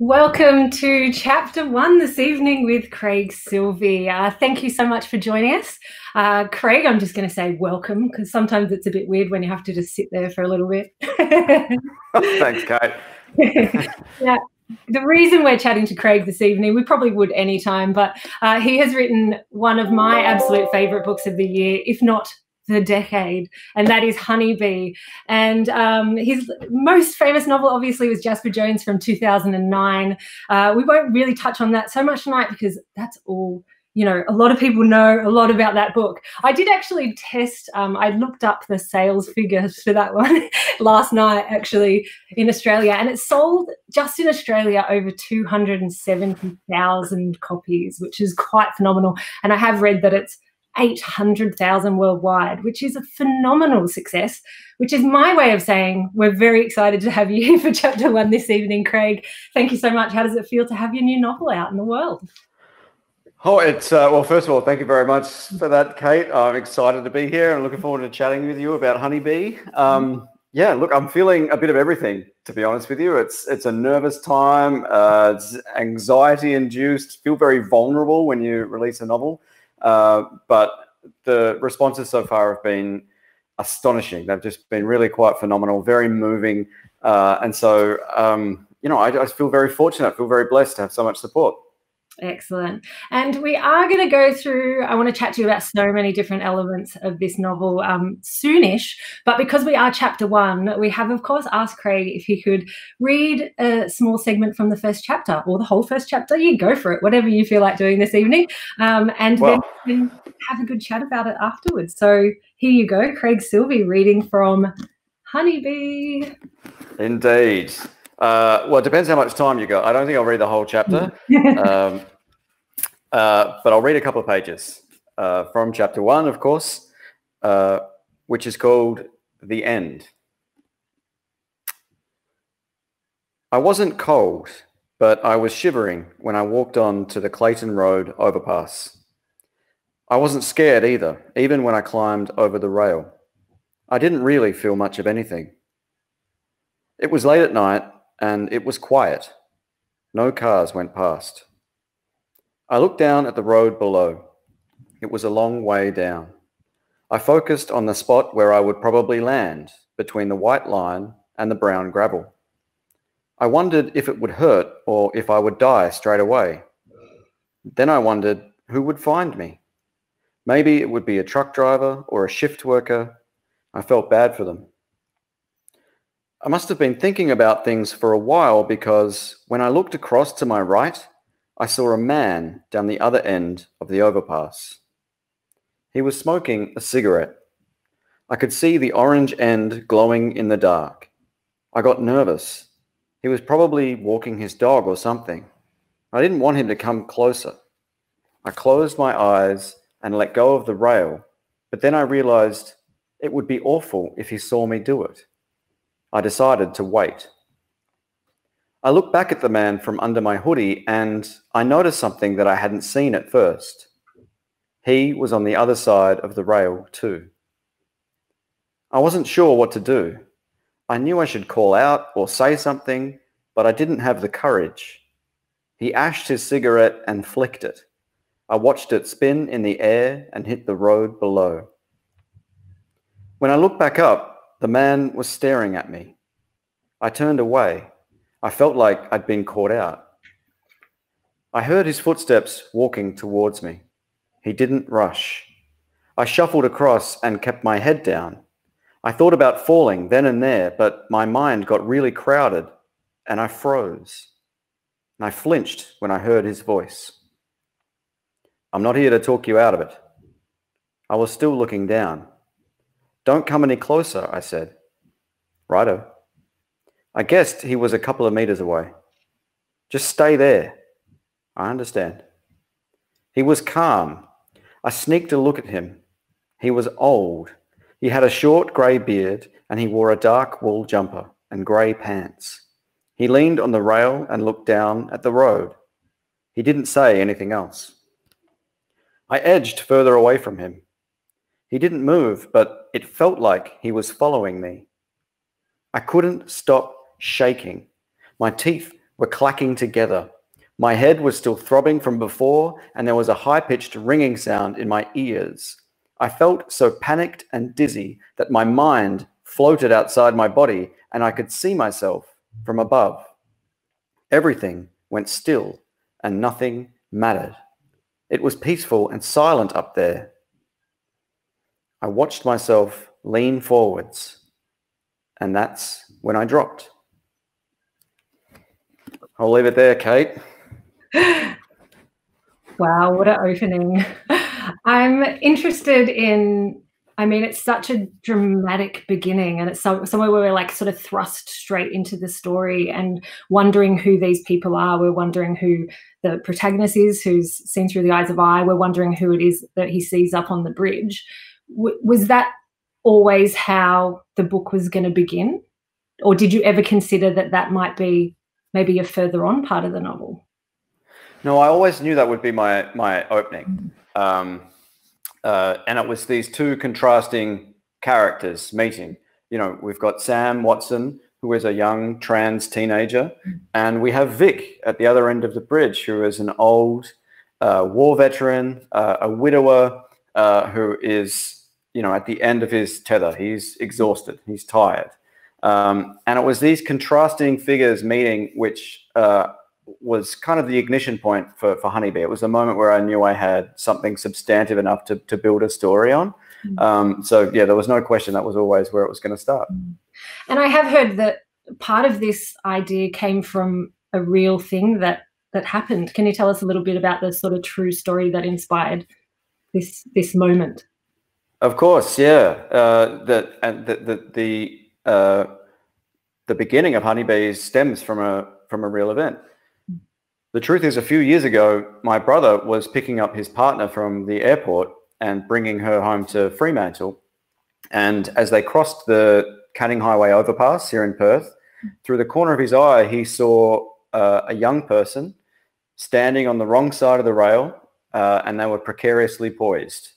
Welcome to chapter one this evening with Craig Silvey. Uh, thank you so much for joining us. Uh, Craig, I'm just going to say welcome because sometimes it's a bit weird when you have to just sit there for a little bit. Thanks, Kate. yeah. The reason we're chatting to Craig this evening, we probably would anytime, but uh, he has written one of my absolute favorite books of the year, if not the decade, and that is Honeybee. And um, his most famous novel, obviously, was Jasper Jones from 2009. Uh, we won't really touch on that so much tonight because that's all. You know, a lot of people know a lot about that book. I did actually test, um, I looked up the sales figures for that one last night, actually, in Australia, and it sold just in Australia over 270,000 copies, which is quite phenomenal. And I have read that it's 800,000 worldwide, which is a phenomenal success, which is my way of saying we're very excited to have you here for chapter one this evening, Craig. Thank you so much. How does it feel to have your new novel out in the world? Oh, it's uh, well. First of all, thank you very much for that, Kate. I'm excited to be here and looking forward to chatting with you about Honeybee. Um, yeah, look, I'm feeling a bit of everything. To be honest with you, it's it's a nervous time. Uh, it's anxiety induced. Feel very vulnerable when you release a novel. Uh, but the responses so far have been astonishing. They've just been really quite phenomenal, very moving. Uh, and so, um, you know, I, I feel very fortunate, I feel very blessed to have so much support. Excellent. And we are going to go through, I want to chat to you about so many different elements of this novel um, soonish. But because we are chapter one, we have, of course, asked Craig if he could read a small segment from the first chapter or the whole first chapter. You go for it, whatever you feel like doing this evening. Um, and well, then have a good chat about it afterwards. So here you go, Craig Silvey reading from Honeybee. Indeed. Uh, well, it depends how much time you got. I don't think I'll read the whole chapter, um, uh, but I'll read a couple of pages uh, from chapter one, of course, uh, which is called The End. I wasn't cold, but I was shivering when I walked on to the Clayton Road overpass. I wasn't scared either, even when I climbed over the rail. I didn't really feel much of anything. It was late at night and it was quiet. No cars went past. I looked down at the road below. It was a long way down. I focused on the spot where I would probably land between the white line and the brown gravel. I wondered if it would hurt or if I would die straight away. Then I wondered who would find me. Maybe it would be a truck driver or a shift worker. I felt bad for them. I must have been thinking about things for a while because when I looked across to my right, I saw a man down the other end of the overpass. He was smoking a cigarette. I could see the orange end glowing in the dark. I got nervous. He was probably walking his dog or something. I didn't want him to come closer. I closed my eyes and let go of the rail, but then I realized it would be awful if he saw me do it. I decided to wait. I looked back at the man from under my hoodie and I noticed something that I hadn't seen at first. He was on the other side of the rail too. I wasn't sure what to do. I knew I should call out or say something, but I didn't have the courage. He ashed his cigarette and flicked it. I watched it spin in the air and hit the road below. When I looked back up, the man was staring at me. I turned away. I felt like I'd been caught out. I heard his footsteps walking towards me. He didn't rush. I shuffled across and kept my head down. I thought about falling then and there, but my mind got really crowded and I froze. And I flinched when I heard his voice. I'm not here to talk you out of it. I was still looking down. Don't come any closer, I said. Righto. I guessed he was a couple of meters away. Just stay there. I understand. He was calm. I sneaked a look at him. He was old. He had a short grey beard and he wore a dark wool jumper and grey pants. He leaned on the rail and looked down at the road. He didn't say anything else. I edged further away from him. He didn't move, but it felt like he was following me. I couldn't stop shaking. My teeth were clacking together. My head was still throbbing from before, and there was a high pitched ringing sound in my ears. I felt so panicked and dizzy that my mind floated outside my body and I could see myself from above. Everything went still and nothing mattered. It was peaceful and silent up there. I watched myself lean forwards, and that's when I dropped. I'll leave it there, Kate. wow, what an opening. I'm interested in I mean, it's such a dramatic beginning, and it's so, somewhere where we're like sort of thrust straight into the story and wondering who these people are. We're wondering who the protagonist is, who's seen through the eyes of I. We're wondering who it is that he sees up on the bridge. W- was that always how the book was going to begin, or did you ever consider that that might be maybe a further on part of the novel? No, I always knew that would be my my opening. Mm. Um, uh, and it was these two contrasting characters meeting. You know, we've got Sam Watson, who is a young trans teenager, and we have Vic at the other end of the bridge, who is an old uh, war veteran, uh, a widower, uh, who is, you know, at the end of his tether. He's exhausted, he's tired. Um, and it was these contrasting figures meeting, which uh, was kind of the ignition point for, for Honeybee. It was the moment where I knew I had something substantive enough to, to build a story on. Mm. Um, so, yeah, there was no question that was always where it was going to start. Mm. And I have heard that part of this idea came from a real thing that that happened. Can you tell us a little bit about the sort of true story that inspired this this moment? Of course, yeah. Uh, that and the the the, uh, the beginning of Honeybees stems from a from a real event. The truth is, a few years ago, my brother was picking up his partner from the airport and bringing her home to Fremantle. And as they crossed the Canning Highway overpass here in Perth, through the corner of his eye, he saw uh, a young person standing on the wrong side of the rail, uh, and they were precariously poised.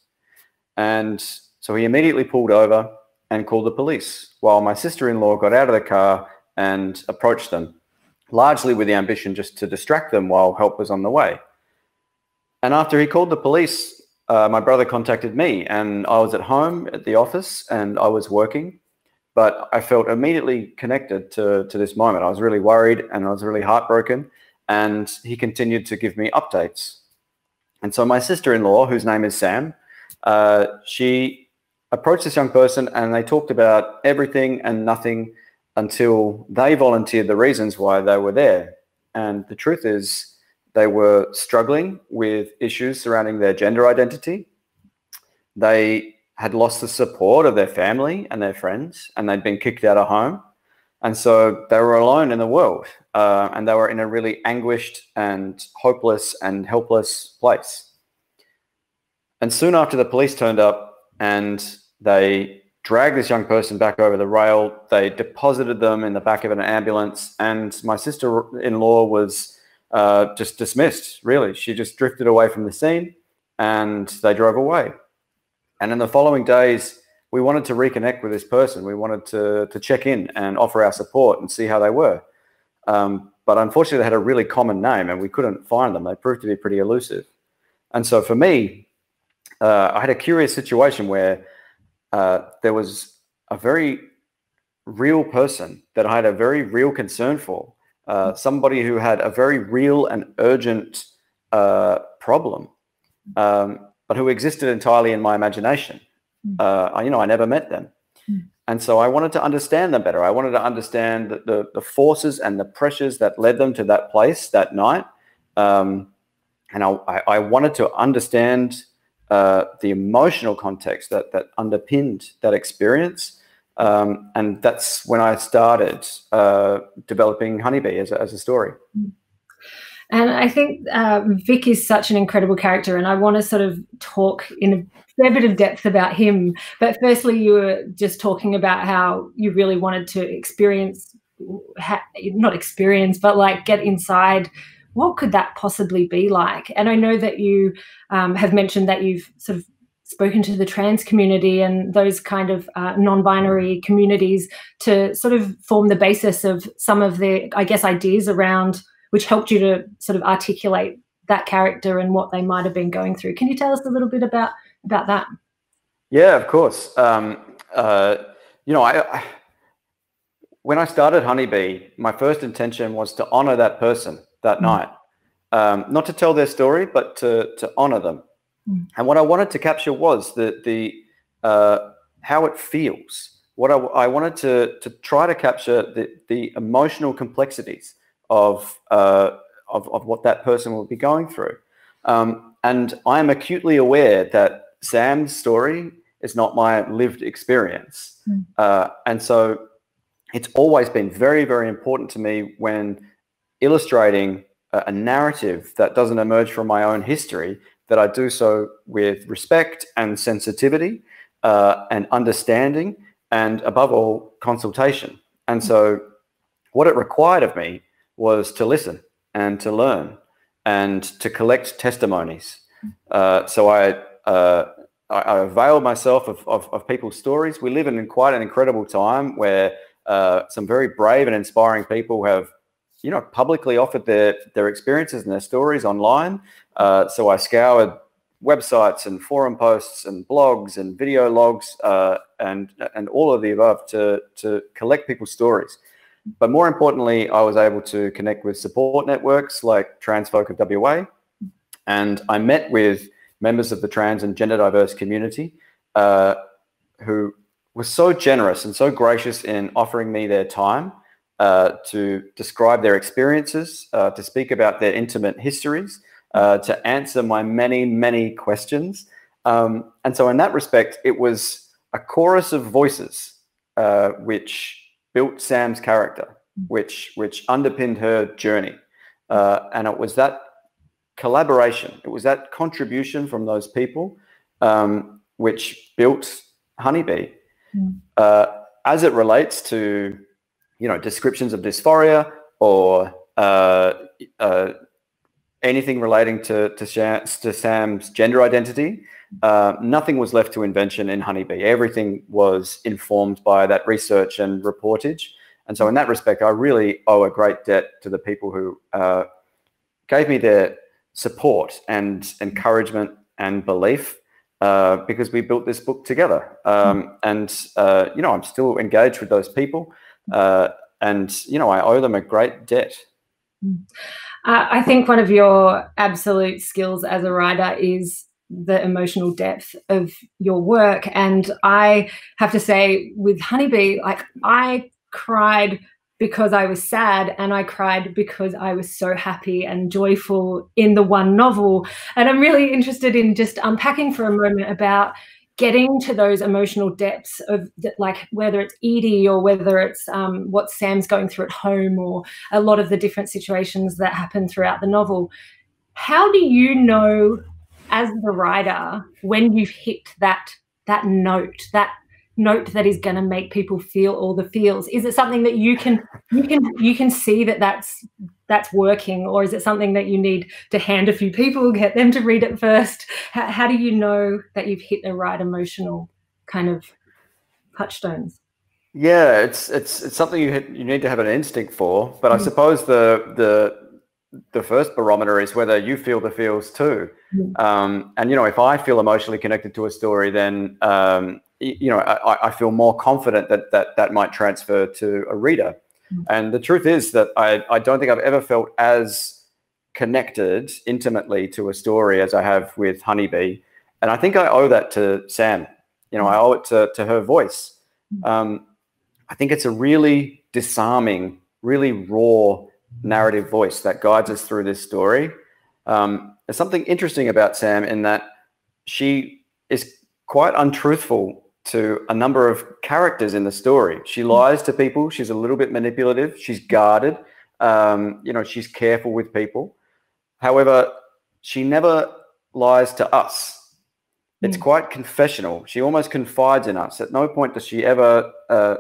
And so he immediately pulled over and called the police, while my sister in law got out of the car and approached them largely with the ambition just to distract them while help was on the way. And after he called the police, uh, my brother contacted me, and I was at home at the office and I was working. But I felt immediately connected to, to this moment. I was really worried and I was really heartbroken. And he continued to give me updates. And so my sister in law, whose name is Sam, uh, she approached this young person and they talked about everything and nothing until they volunteered the reasons why they were there. And the truth is, they were struggling with issues surrounding their gender identity. They had lost the support of their family and their friends, and they'd been kicked out of home. And so they were alone in the world, uh, and they were in a really anguished and hopeless and helpless place. And soon after the police turned up and they dragged this young person back over the rail. They deposited them in the back of an ambulance, and my sister-in-law was uh, just dismissed. Really, she just drifted away from the scene, and they drove away. And in the following days, we wanted to reconnect with this person. We wanted to to check in and offer our support and see how they were. Um, but unfortunately, they had a really common name, and we couldn't find them. They proved to be pretty elusive. And so for me, uh, I had a curious situation where uh, there was a very real person that I had a very real concern for, uh, somebody who had a very real and urgent uh, problem, um, but who existed entirely in my imagination. Hmm. Uh, I, you know, I never met them. Hmm. And so I wanted to understand them better. I wanted to understand the, the, the forces and the pressures that led them to that place that night. Um, and I, I wanted to understand uh, the emotional context that that underpinned that experience. Um, and that's when I started uh, developing Honeybee as a, as a story. And I think uh, Vic is such an incredible character, and I want to sort of talk in a fair bit of depth about him. But firstly, you were just talking about how you really wanted to experience, not experience, but like get inside what could that possibly be like? And I know that you um, have mentioned that you've sort of spoken to the trans community and those kind of uh, non-binary communities to sort of form the basis of some of the, I guess, ideas around which helped you to sort of articulate that character and what they might have been going through. Can you tell us a little bit about about that? Yeah, of course. Um, uh, you know, I, I, when I started Honeybee, my first intention was to honor that person that mm. night, um, not to tell their story, but to to honor them. Mm. And what I wanted to capture was the the uh, how it feels. What I, I, wanted to to try to capture the the emotional complexities of uh, of, of what that person will be going through. Um, and I am acutely aware that Sam's story is not my lived experience. Mm. Uh, and so it's always been very, very important to me when illustrating a, a, narrative that doesn't emerge from my own history that I do so with respect and sensitivity uh, and understanding and above all consultation. And so what it required of me was to listen and to learn and to collect testimonies. Uh, so I, uh, I, availed myself of, of, of, people's stories. We live in quite an incredible time where uh, some very brave and inspiring people have, you know, publicly offered their their experiences and their stories online. Uh, so I scoured websites and forum posts and blogs and video logs uh, and and all of the above to to collect people's stories. But more importantly, I was able to connect with support networks like Transfolk of WA. And I met with members of the trans and gender diverse community uh, who were so generous and so gracious in offering me their time uh, to describe their experiences, uh, to speak about their intimate histories, uh, to answer my many, many questions. Um, and so, in that respect, it was a chorus of voices uh, which built Sam's character, mm. which which underpinned her journey, uh, and it was that collaboration, it was that contribution from those people, um, which built Honeybee. Mm. Uh, as it relates to, you know, descriptions of dysphoria or uh, uh anything relating to to, to Sam's gender identity, uh, nothing was left to invention in Honeybee. Everything was informed by that research and reportage. And so, in that respect, I really owe a great debt to the people who uh, gave me their support and encouragement and belief uh, because we built this book together. Um, and, uh, you know, I'm still engaged with those people. Uh, and, you know, I owe them a great debt. Uh, I think one of your absolute skills as a writer is the emotional depth of your work. And I have to say, with Honeybee, like I cried because I was sad and I cried because I was so happy and joyful in the one novel. And I'm really interested in just unpacking for a moment about getting to those emotional depths of like whether it's Edie or whether it's um, what Sam's going through at home or a lot of the different situations that happen throughout the novel. How do you know as the writer when you've hit that that note that note that is going to make people feel all the feels is it something that you can you can you can see that that's that's working or is it something that you need to hand a few people get them to read it first how, how do you know that you've hit the right emotional kind of touchstones yeah it's it's it's something you hit, you need to have an instinct for but mm. i suppose the the the first barometer is whether you feel the feels too. Mm. Um, and you know, if I feel emotionally connected to a story, then um, you know I, I, feel more confident that that that might transfer to a reader. Mm. And the truth is that I I don't think I've ever felt as connected intimately to a story as I have with Honeybee. And I think I owe that to Sam. You know, I owe it to to her voice. Mm. Um, I think it's a really disarming, really raw narrative voice that guides us through this story. Um, there's something interesting about Sam in that she is quite untruthful to a number of characters in the story. She hmm. lies to people. She's a little bit manipulative. She's guarded. Um, you know, she's careful with people. However, she never lies to us. It's mm. quite confessional. She almost confides in us. At no point does she ever uh,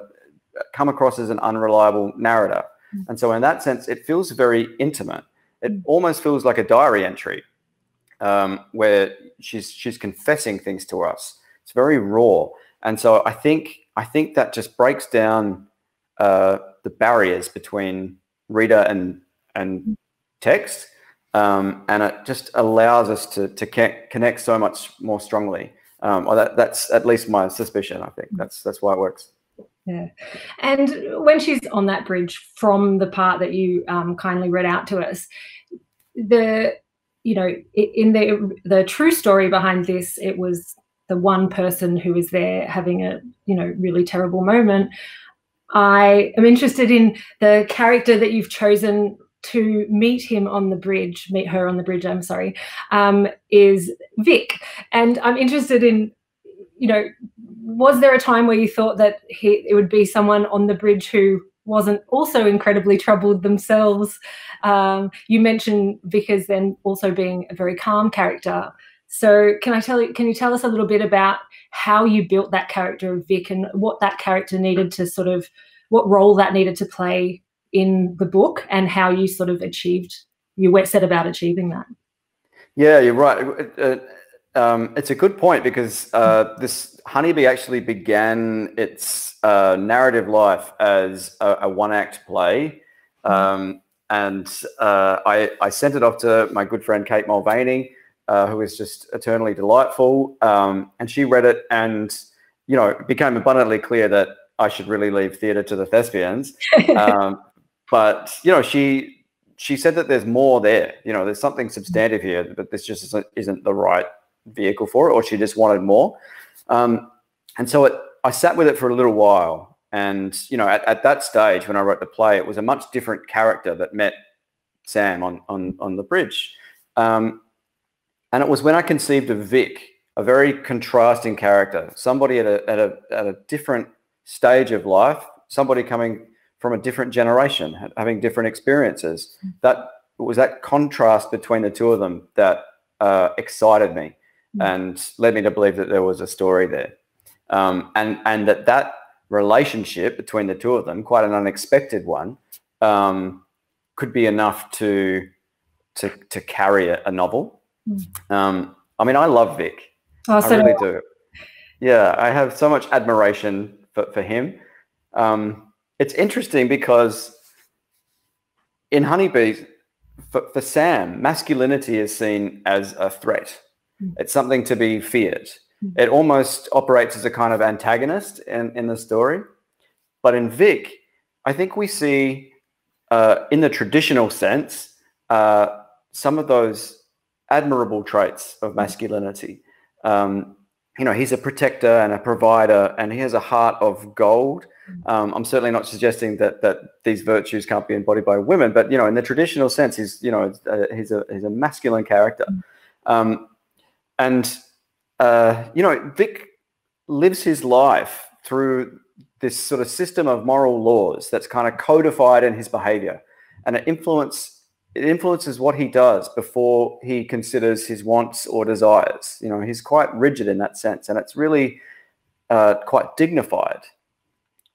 come across as an unreliable narrator. Mm. And so, in that sense, it feels very intimate. It mm. almost feels like a diary entry um, where she's she's confessing things to us. It's very raw, and so I think I think that just breaks down uh, the barriers between reader and and text, um, and it just allows us to to connect so much more strongly. Um, or that, that's at least my suspicion. I think that's that's why it works. Yeah, and when she's on that bridge from the part that you um, kindly read out to us, the you know in the the true story behind this, it was the one person who was there having a you know really terrible moment. I am interested in the character that you've chosen to meet him on the bridge, meet her on the bridge, I'm sorry, um, is Vic. And I'm interested in, you know, was there a time where you thought that he, it would be someone on the bridge who wasn't also incredibly troubled themselves? Um, you mentioned Vic as then also being a very calm character. So can I tell you, can you tell us a little bit about how you built that character of Vic and what that character needed to sort of, what role that needed to play in the book and how you sort of achieved, you set about achieving that? Yeah, you're right. Uh, um, it's a good point because uh, this honeybee actually began its uh, narrative life as a, a one-act play, um, and uh, I, I, sent it off to my good friend Kate Mulvany, uh, who is just eternally delightful. Um, and she read it, and you know, it became abundantly clear that I should really leave theatre to the thespians. Um, but you know, she she said that there's more there. You know, there's something substantive here, but this just isn't, isn't the right vehicle for it, or she just wanted more. Um, and so it, I sat with it for a little while. And you know, at, at that stage when I wrote the play, it was a much different character that met Sam on on on the bridge. Um, and it was when I conceived of Vic, a very contrasting character, somebody at a, at a, at a different stage of life, somebody coming from a different generation, having different experiences. That was that contrast between the two of them that uh, excited me mm. and led me to believe that there was a story there, um, and and that that relationship between the two of them, quite an unexpected one, um, could be enough to to to carry a, a novel. Um, I mean, I love Vic. Oh, so I really do. Yeah, I have so much admiration for, for him. Um, it's interesting because in honeybees, for, for, Sam, masculinity is seen as a threat. Mm. It's something to be feared. Mm. It almost operates as a kind of antagonist in, in the story. But in Vic, I think we see, uh, in the traditional sense, uh, some of those admirable traits of masculinity. Um, you know, he's a protector and a provider, and he has a heart of gold. Um, I'm certainly not suggesting that that these virtues can't be embodied by women, but you know, in the traditional sense, he's you know uh, he's a he's a masculine character, um, and uh, you know, Vic lives his life through this sort of system of moral laws that's kind of codified in his behavior, and it influence it influences what he does before he considers his wants or desires. You know, he's quite rigid in that sense, and it's really uh, quite dignified.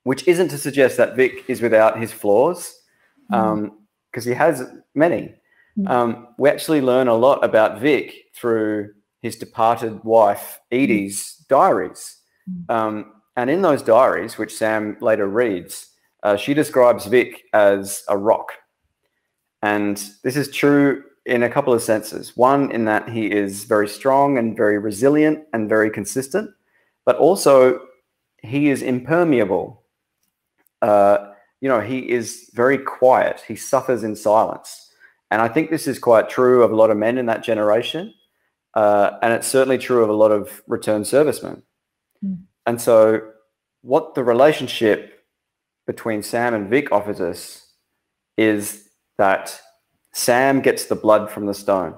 Which isn't to suggest that Vic is without his flaws, because mm. um, he has many. Mm. Um, we actually learn a lot about Vic through his departed wife Edie's diaries, mm. um, and in those diaries, which Sam later reads, uh, she describes Vic as a rock and this is true in a couple of senses. One, in that he is very strong and very resilient and very consistent, but also he is impermeable. Uh, you know, he is very quiet. He suffers in silence. And I think this is quite true of a lot of men in that generation. Uh, and it's certainly true of a lot of returned servicemen. Mm. And so, what the relationship between Sam and Vic offers us is that Sam gets the blood from the stone.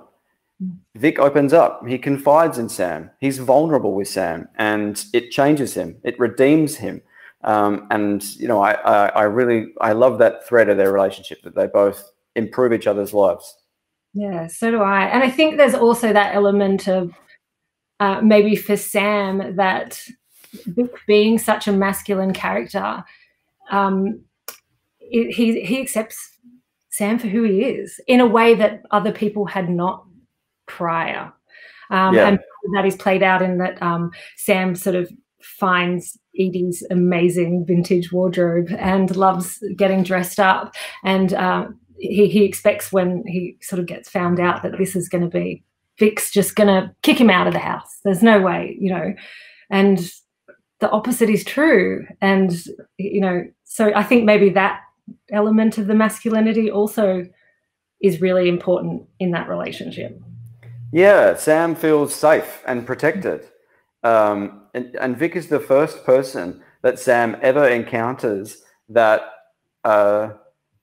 Hmm. Vic opens up. He confides in Sam. He's vulnerable with Sam, and it changes him. It redeems him. Um, and you know, I, I, I really I love that thread of their relationship that they both improve each other's lives. Yeah, so do I. And I think there's also that element of uh, maybe for Sam that Vic being such a masculine character, um, he he accepts Sam for who he is in a way that other people had not prior. Um, yeah. And that is played out in that um, Sam sort of finds Edie's amazing vintage wardrobe and loves getting dressed up. And uh, he, he expects when he sort of gets found out that this is going to be Vic's just going to kick him out of the house. There's no way, you know. And the opposite is true. And, you know, so I think maybe that element of the masculinity also is really important in that relationship. Yeah, Sam feels safe and protected. Um, and, and Vic is the first person that Sam ever encounters that uh,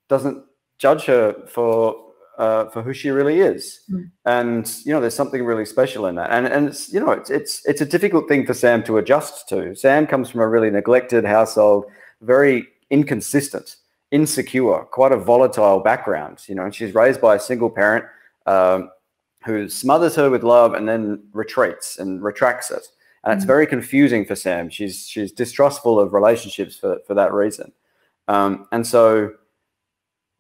doesn't judge her for uh, for who she really is. Mm. And you know, there's something really special in that. And and it's you know, it's it's it's a difficult thing for Sam to adjust to. Sam comes from a really neglected household, very inconsistent, insecure, quite a volatile background. You know, and she's raised by a single parent um, who smothers her with love and then retreats and retracts it. And it's very confusing for Sam. She's she's distrustful of relationships for for that reason. Um, and so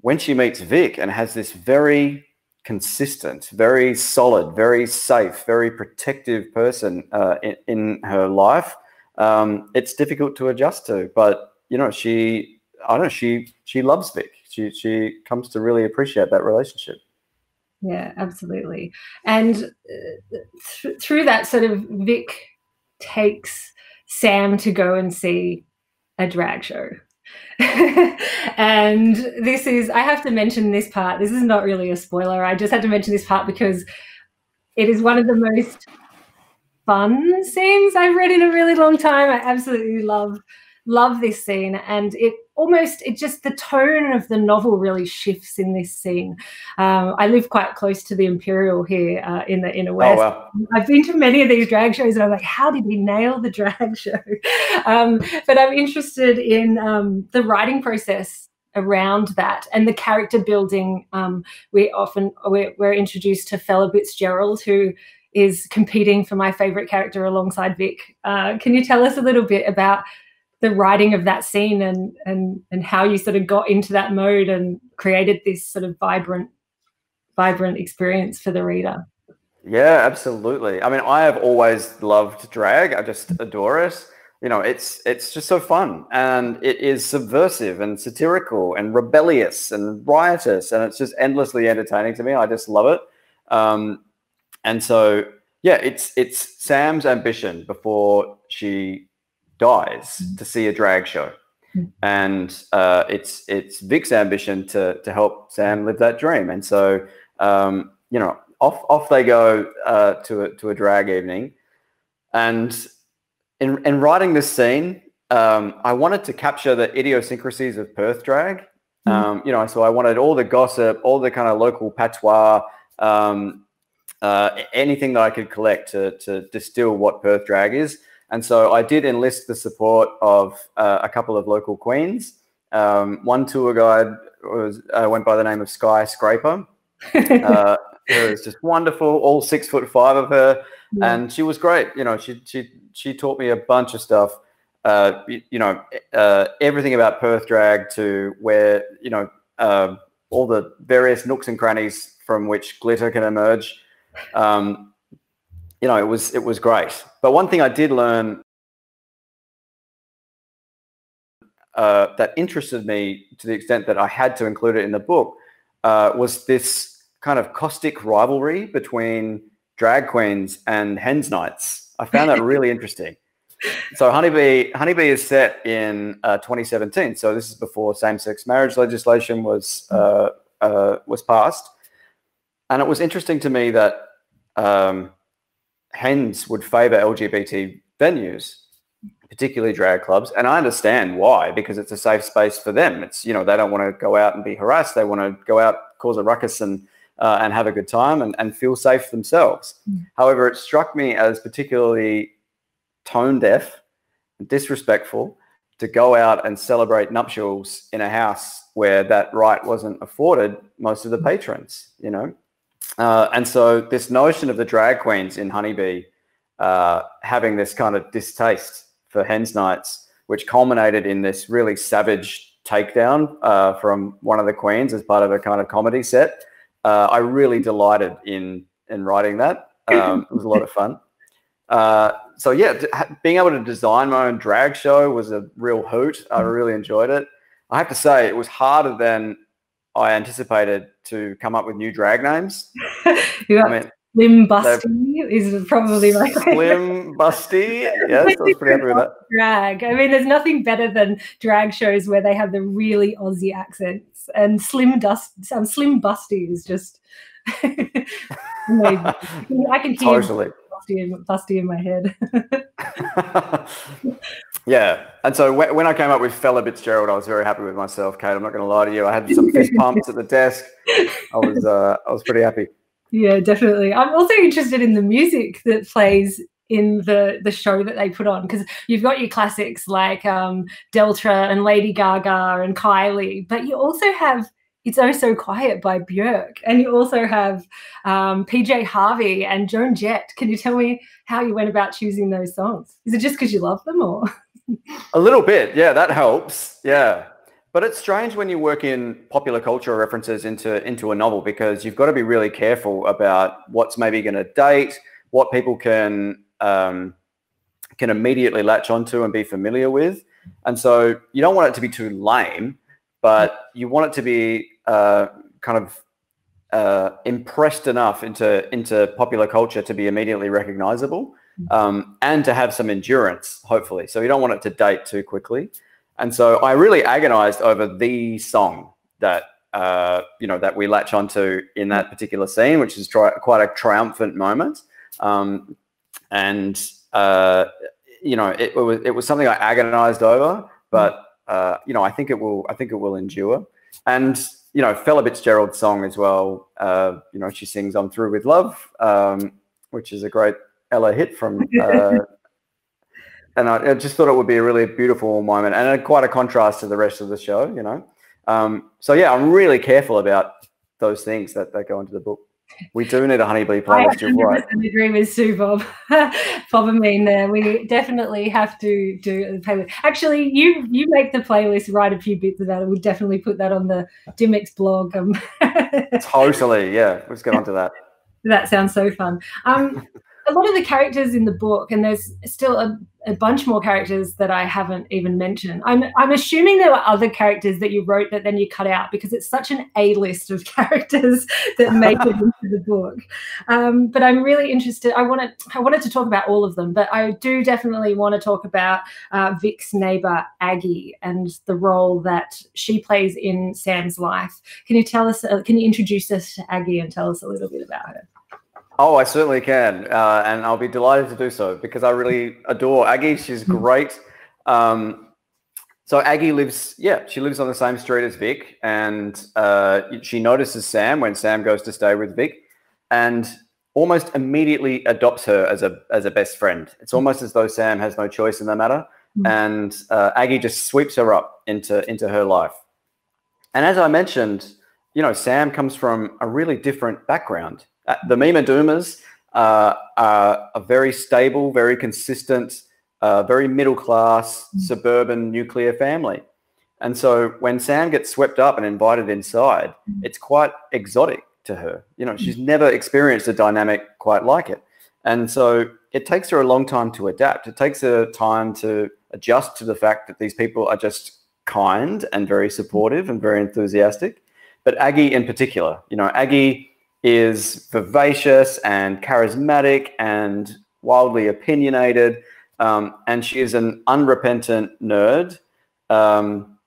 when she meets Vic and has this very consistent, very solid, very safe, very protective person uh, in, in, her life, um, it's difficult to adjust to. But you know, she, I don't know, she she loves Vic. She she comes to really appreciate that relationship. Yeah, absolutely. And uh, th- through that, sort of Vic takes Sam to go and see a drag show and this is, I have to mention this part. This is not really a spoiler. I just had to mention this part because it is one of the most fun scenes I've read in a really long time. I absolutely love love this scene and it almost it just the tone of the novel really shifts in this scene um, i live quite close to the imperial here uh, in the inner oh, west oh, wow. i've been to many of these drag shows and i'm like how did he nail the drag show um, but i'm interested in um, the writing process around that and the character building um, we often we're, we're introduced to Fella Fitzgerald who is competing for my favorite character alongside Vic. Uh, can you tell us a little bit about the writing of that scene and and and how you sort of got into that mode and created this sort of vibrant vibrant experience for the reader. Yeah absolutely. I mean i have always loved drag. I just adore it. You know it's it's just so fun and it is subversive and satirical and rebellious and riotous and it's just endlessly entertaining to me. I just love it. Um, and so yeah it's it's sam's ambition before she dies mm. to see a drag show. Mm. And uh, it's it's Vic's ambition to to help Sam live that dream. And so um, you know, off off they go uh, to a, to a drag evening. And in in writing this scene, um, I wanted to capture the idiosyncrasies of Perth drag. Mm. Um, you know, so I wanted all the gossip, all the kind of local patois, um, uh, anything that I could collect to to distill what Perth drag is. And so I did enlist the support of uh, a couple of local queens. Um, one tour guide was uh, went by the name of Sky Scraper. uh, it was just wonderful, all six foot five of her, yeah. and she was great. You know, she she she taught me a bunch of stuff. Uh, you, you, know, uh, everything about Perth drag to where you know um, all the various nooks and crannies from which glitter can emerge. Um, you know, it was it was great. But one thing I did learn uh, that interested me to the extent that I had to include it in the book uh, was this kind of caustic rivalry between drag queens and hens nights. I found that really interesting. So Honeybee Honeybee is set in uh, 2017. So this is before same-sex marriage legislation was uh, uh, was passed, and it was interesting to me that um, hens would favor LGBT venues, particularly drag clubs. And I understand why, because it's a safe space for them. It's, you know, they don't want to go out and be harassed. They want to go out, cause a ruckus and, uh, and have a good time and, and feel safe themselves. Mm. However, it struck me as particularly tone deaf and disrespectful to go out and celebrate nuptials in a house where that right wasn't afforded most of the patrons, you know. Uh, and so this notion of the drag queens in Honeybee uh, having this kind of distaste for hens nights, which culminated in this really savage takedown uh, from one of the queens as part of a kind of comedy set. Uh, I really delighted in in writing that. Um, it was a lot of fun. Uh, so yeah, being able to design my own drag show was a real hoot. I mm. really enjoyed it. I have to say it was harder than I anticipated to come up with new drag names. you I mean, Slim Busty is probably my favorite. Slim Busty. Yes, I was pretty happy with that. Drag. I mean, there's nothing better than drag shows where they have the really Aussie accents. And Slim Dust, um, Slim Busty is just. I can hear totally. Busty, in, Busty in my head. Yeah, and so when I came up with Fella Fitzgerald, I was very happy with myself, Kate. I'm not going to lie to you. I had some fist pumps at the desk. I was, uh, I was pretty happy. Yeah, definitely. I'm also interested in the music that plays in the the show that they put on because you've got your classics like um, Delta and Lady Gaga and Kylie, but you also have it's Oh So Quiet by Björk, and you also have um, PJ Harvey and Joan Jett. Can you tell me how you went about choosing those songs? Is it just because you love them, or? A little bit, yeah. That helps, yeah. But it's strange when you work in popular culture references into into a novel because you've got to be really careful about what's maybe going to date, what people can um, can immediately latch onto and be familiar with, and so you don't want it to be too lame, but you want it to be uh, kind of uh, impressed enough into into popular culture to be immediately recognizable um, and to have some endurance, hopefully. So you don't want it to date too quickly. And so I really agonized over the song that uh, you know that we latch onto in that particular scene, which is quite a triumphant moment. Um, and uh, you know, it, it, was it was something I agonized over, but uh, you know, I think it will I think it will endure. And you know, Fella Fitzgerald's song as well. Uh, you know, she sings "I'm Through with Love," um, which is a great Ella hit from uh, and I, I, just thought it would be a really beautiful moment and a, quite a contrast to the rest of the show, you know. Um, so yeah, I'm really careful about those things that, that go into the book. We do need a honeybee playlist. I 100% right. agree with Sue Bob. Bob and me there. We definitely have to do the playlist. Actually, you you make the playlist, write a few bits about it. We'll definitely put that on the Dymocks blog. Um, totally, yeah. Let's get on to that. That sounds so fun. Um, a lot of the characters in the book, and there's still a, a, bunch more characters that I haven't even mentioned. I'm I'm assuming there were other characters that you wrote that then you cut out because it's such an A list of characters that make it into the book. Um, but I'm really interested. I wanted I wanted to talk about all of them, but I do definitely want to talk about uh, Vic's neighbor Aggie and the role that she plays in Sam's life. Can you tell us? Uh, can you introduce us to Aggie and tell us a little bit about her? Oh, I certainly can, uh, and I'll be delighted to do so because I really adore Aggie. She's hmm. great. Um, so Aggie lives, yeah, she lives on the same street as Vic, and uh, she notices Sam when Sam goes to stay with Vic, and almost immediately adopts her as a as a best friend. It's hmm. almost as though Sam has no choice in the matter, mm. and uh, Aggie just sweeps her up into into her life. And as I mentioned, you know, Sam comes from a really different background. Uh, the Mima Doomas uh, are a very stable, very consistent, uh, very middle class mm. suburban nuclear family. And so when Sam gets swept up and invited inside, mm. it's quite exotic to her. You know, mm. she's never experienced a dynamic quite like it. And so it takes her a long time to adapt. It takes her time to adjust to the fact that these people are just kind and very supportive and very enthusiastic. But Aggie in particular, you know, Aggie is vivacious and charismatic and wildly opinionated. Um, and she is an unrepentant nerd. Um,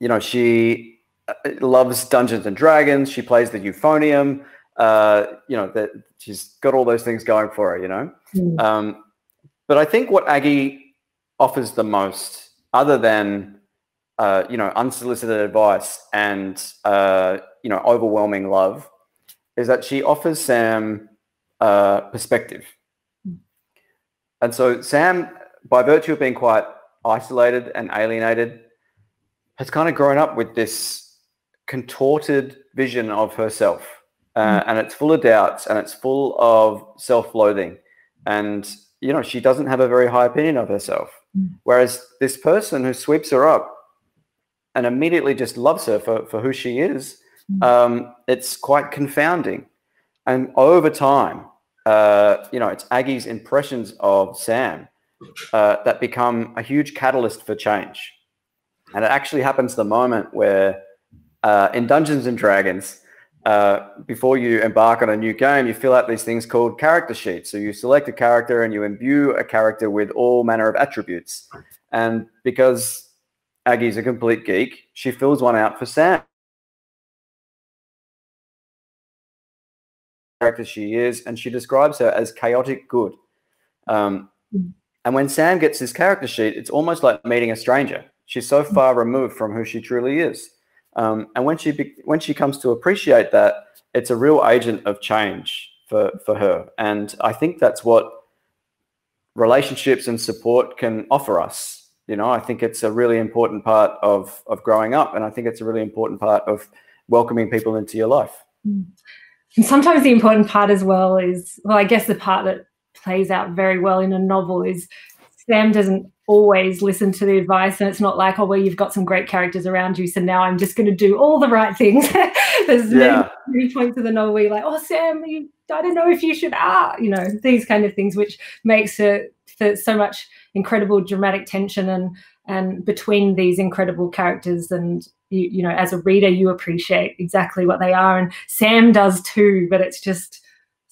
you know, she uh, loves Dungeons and Dragons. She plays the euphonium. Uh, you know, that she's got all those things going for her, you know. Mm. Um, but I think what Aggie offers the most, other than, uh, you know, unsolicited advice and, uh, you know, overwhelming love, is that she offers Sam uh, perspective. And so Sam, by virtue of being quite isolated and alienated, has kind of grown up with this contorted vision of herself. Uh, mm. And it's full of doubts and it's full of self-loathing. And, you know, she doesn't have a very high opinion of herself. Mm. Whereas this person who sweeps her up and immediately just loves her for, for who she is. Um, it's quite confounding. And over time, uh, you know, it's Aggie's impressions of Sam uh, that become a huge catalyst for change. And it actually happens the moment where uh, in Dungeons and Dragons, uh, before you embark on a new game, you fill out these things called character sheets. So you select a character and you imbue a character with all manner of attributes. And because Aggie's a complete geek, she fills one out for Sam. Character she is, and she describes her as chaotic good. Um, and when Sam gets this character sheet, it's almost like meeting a stranger. She's so far removed from who she truly is. Um, and when she when she comes to appreciate that, it's a real agent of change for for her. And I think that's what relationships and support can offer us. You know, I think it's a really important part of of growing up, and I think it's a really important part of welcoming people into your life. And sometimes the important part as well is, well, I guess the part that plays out very well in a novel is Sam doesn't always listen to the advice and it's not like oh well you've got some great characters around you so now i'm just going to do all the right things there's yeah. many, points of the novel where you're like oh sam you, i don't know if you should ah you know these kind of things which makes it for so much incredible dramatic tension and and between these incredible characters and you, you know as a reader you appreciate exactly what they are and sam does too but it's just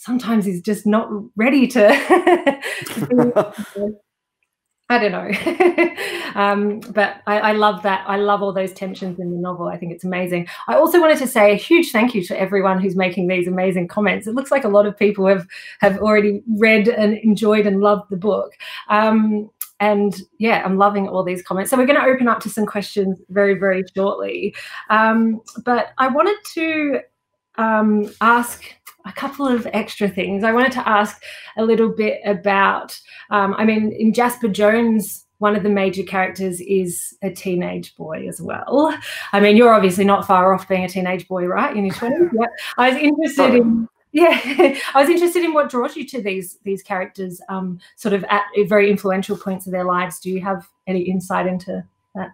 sometimes he's just not ready to, to I don't know. um, but I, I, love that. I love all those tensions in the novel. I think it's amazing. I also wanted to say a huge thank you to everyone who's making these amazing comments. It looks like a lot of people have, have already read and enjoyed and loved the book. Um, and yeah, I'm loving all these comments. So we're going to open up to some questions very, very shortly. Um, but I wanted to um, ask a couple of extra things. I wanted to ask a little bit about, um, I mean, in Jasper Jones, one of the major characters is a teenage boy as well. I mean, you're obviously not far off being a teenage boy, right? In your 20s. Yeah. I was interested in yeah i was interested in what draws you to these these characters um, sort of at very influential points of their lives do you have any insight into that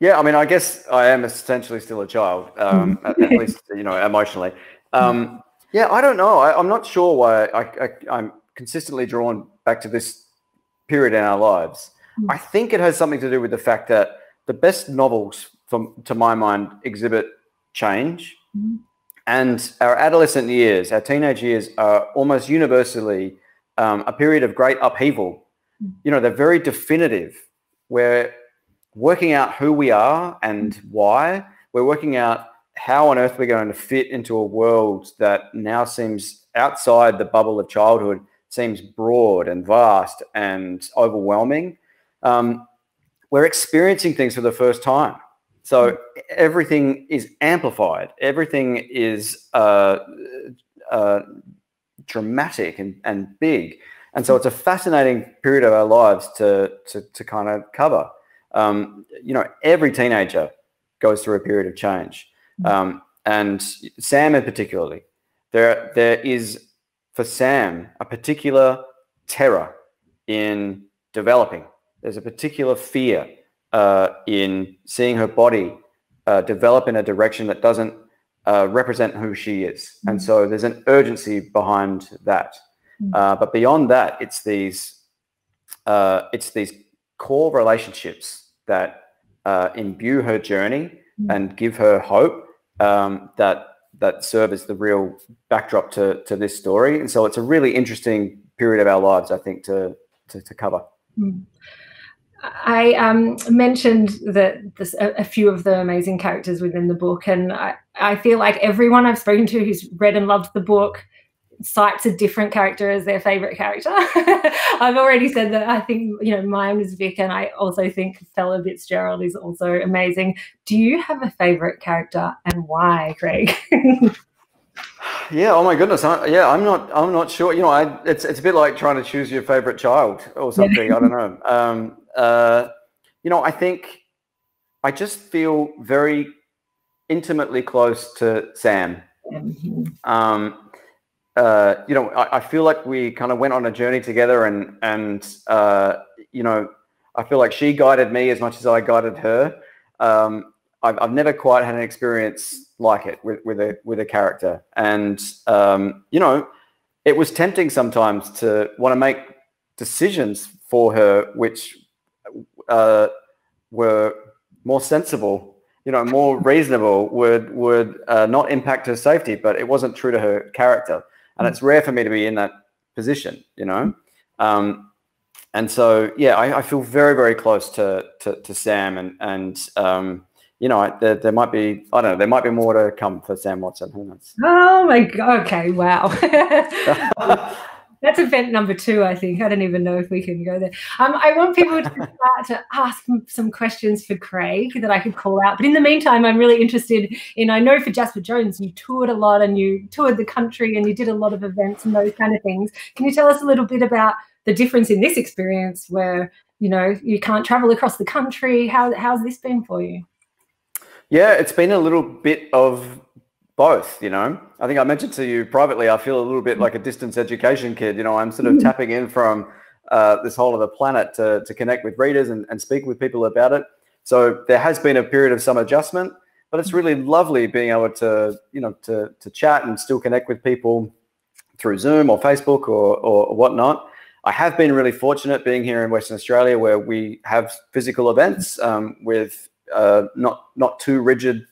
yeah i mean i guess i am essentially still a child um, at, at, least you know emotionally um, yeah, I don't know. I, am not sure why I, am consistently drawn back to this period in our lives. Mm. I think it has something to do with the fact that the best novels, from to my mind, exhibit change. Mm. And our adolescent years, our teenage years, are almost universally um, a period of great upheaval. Mm. You know, they're very definitive. We're working out who we are and why. We're working out how on earth we're going to fit into a world that now seems outside the bubble of childhood, seems broad and vast and overwhelming. Um, we're experiencing things for the first time. So everything is amplified. Everything is uh, uh, dramatic and, and big. And so it's a fascinating period of our lives to, to, to kind of cover. Um, you know, every teenager goes through a period of change. Um, and Sam in particularly, there there is for Sam a particular terror in developing. There's a particular fear uh, in seeing her body uh, develop in a direction that doesn't uh, represent who she is, and so there's an urgency behind that. Mm. Uh, but beyond that, it's these uh, it's these core relationships that uh, imbue her journey mm. and give her hope um, that that serve as the real backdrop to to this story. And so it's a really interesting period of our lives, I think, to to, to cover. I um, mentioned that this, a, a, few of the amazing characters within the book, and I, I feel like everyone I've spoken to who's read and loved the book cites a different character as their favorite character. I've already said that I think, you know, mine is Vic, and I also think Fella Fitzgerald is also amazing. Do you have a favorite character and why, Craig? yeah, oh my goodness. I, yeah, I'm not I'm not sure. You know, I it's it's a bit like trying to choose your favorite child or something. I don't know. Um uh you know, I think I just feel very intimately close to Sam. Mm-hmm. Um uh, you know, I, I, feel like we kind of went on a journey together, and and uh, you know, I feel like she guided me as much as I guided her. Um, I've, I've never quite had an experience like it with, with a with a character, and um, you know, it was tempting sometimes to want to make decisions for her, which uh, were more sensible you know, more reasonable would would uh, not impact her safety, but it wasn't true to her character. And it's rare for me to be in that position, you know. Um, and so, yeah, I, I, feel very, very close to to, to Sam, and and um, you know, there, there might be, I don't know, there might be more to come for Sam Watson. Who knows? Oh my god! Okay, wow. That's event number two, I think. I don't even know if we can go there. Um, I want people to to ask some questions for Craig that I could call out. But in the meantime, I'm really interested in. I know for Jasper Jones, you toured a lot and you toured the country and you did a lot of events and those kind of things. Can you tell us a little bit about the difference in this experience, where you know you can't travel across the country? How how's this been for you? Yeah, it's been a little bit of both, you know. I think I mentioned to you privately, I feel a little bit like a distance education kid. You know, I'm sort of mm. tapping in from uh, this whole of the planet to, to connect with readers and, and speak with people about it. So there has been a period of some adjustment, but it's really lovely being able to, you know, to, to chat and still connect with people through Zoom or Facebook or, or whatnot. I have been really fortunate being here in Western Australia where we have physical events um, with uh, not not too rigid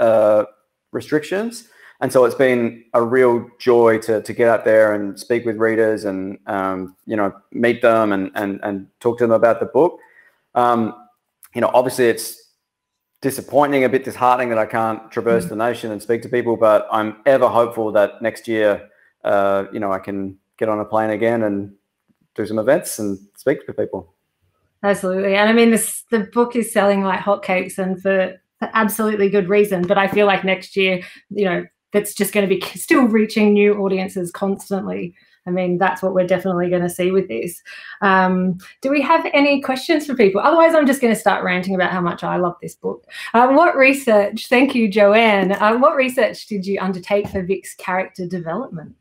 uh, restrictions. And so it's been a real joy to, to get out there and speak with readers and um, you know meet them and, and and talk to them about the book. Um, you know, obviously it's disappointing, a bit disheartening that I can't traverse mm-hmm. the nation and speak to people, but I'm ever hopeful that next year, uh, you know, I can get on a plane again and do some events and speak to people. Absolutely. And I mean, this the book is selling like hotcakes and for absolutely good reason. But I feel like next year, you know, that's just going to be still reaching new audiences constantly. I mean, that's what we're definitely going to see with this. Um, do we have any questions for people? Otherwise, I'm just going to start ranting about how much I love this book. Uh, what research, thank you, Joanne, uh, what research did you undertake for Vic's character development?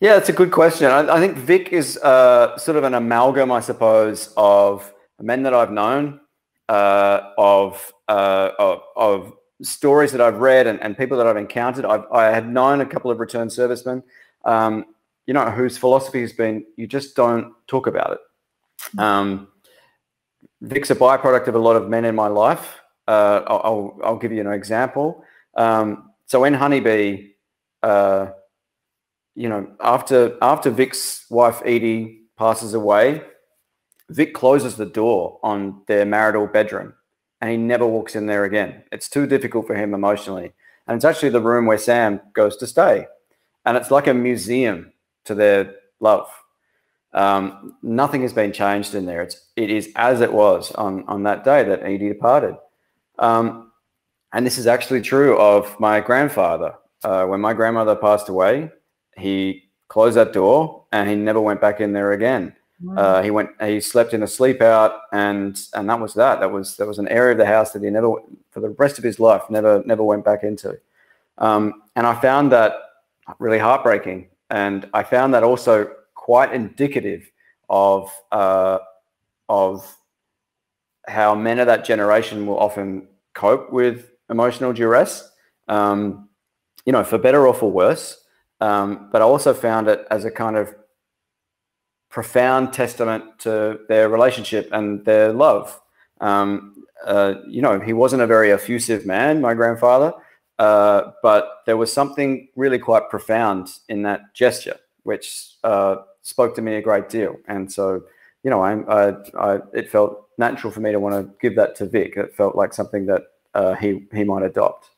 Yeah, that's a good question. I, I think Vic is uh, sort of an amalgam, I suppose, of men that I've known, uh, of, uh, of, of stories that I've read, and, and people that I've encountered. I've, I had known a couple of returned servicemen, um, you know, whose philosophy has been you just don't talk about it. Um, Vic's a byproduct of a lot of men in my life. Uh, I'll, I'll, give you an example. Um, so in Honeybee, uh, you know, after after Vic's wife Edie passes away, Vic closes the door on their marital bedroom and he never walks in there again. It's too difficult for him emotionally. And it's actually the room where Sam goes to stay. And it's like a museum to their love. Um, nothing has been changed in there. It's, it is as it was on, on that day that Edie departed. Um, and this is actually true of my grandfather. Uh, when my grandmother passed away, he closed that door and he never went back in there again. Uh, he went, he slept in a sleep out, and and that was that. That was that was an area of the house that he never, for the rest of his life, never never went back into. Um, and I found that really heartbreaking, and I found that also quite indicative of uh, of how men of that generation will often cope with emotional duress. Um, you know, for better or for worse. Um, but I also found it as a kind of profound testament to their relationship and their love. Um, uh, you know, he wasn't a very effusive man, my grandfather, uh, but there was something really quite profound in that gesture, which uh, spoke to me a great deal. And so, you know, I, I, I, it felt natural for me to want to give that to Vic. It felt like something that uh, he he might adopt.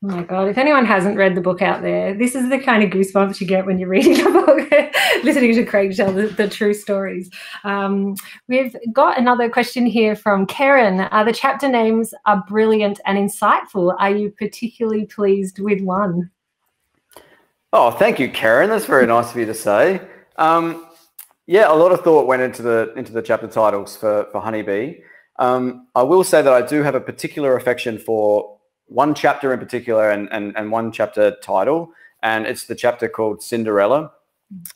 Oh my God, if anyone hasn't read the book out there, this is the kind of goosebumps you get when you're reading a book, listening to Craig tell the, the true stories. Um, we've got another question here from Karen. Uh, the chapter names are brilliant and insightful. Are you particularly pleased with one? Oh, thank you, Karen. That's very nice of you to say. Um, yeah, a lot of thought went into the into the chapter titles for, for Honeybee. Um, I will say that I do have a particular affection for one chapter in particular and, and, and one chapter title, and it's the chapter called Cinderella,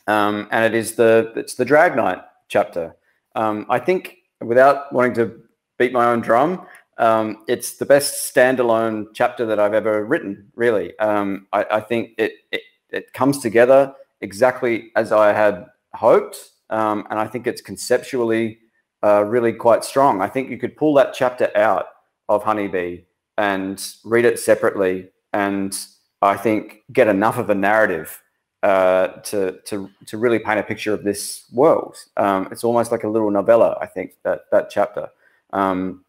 um, and it is the it's the Drag Night chapter. Um, I think, without wanting to beat my own drum, um, it's the best standalone chapter that I've ever written. Really, um, I, I, think it, it, it comes together exactly as I had hoped, um, and I think it's conceptually uh, really quite strong. I think you could pull that chapter out of Honeybee and read it separately, and I think get enough of a narrative uh, to to to really paint a picture of this world. Um, it's almost like a little novella. I think that that chapter. Um,